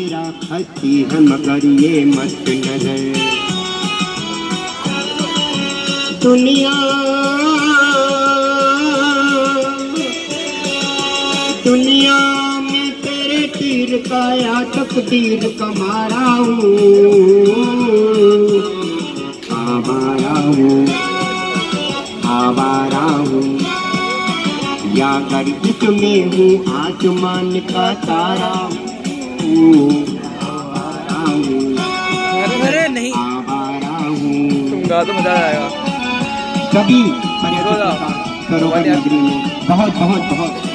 मेरा हँसी है मगर ये नज़र। दुनिया दुनिया में तेरे तीर का या तकदीर का मारा हूँ। आवारा हूँ आवारा हूँ। या गर्दिश में हूँ आसमान का तारा। हूँ अरे नहीं। तुम गा तो मज़ा आएगा कभी पर्यटकों का सरोवर नगरी में। बहुत बहुत बहुत।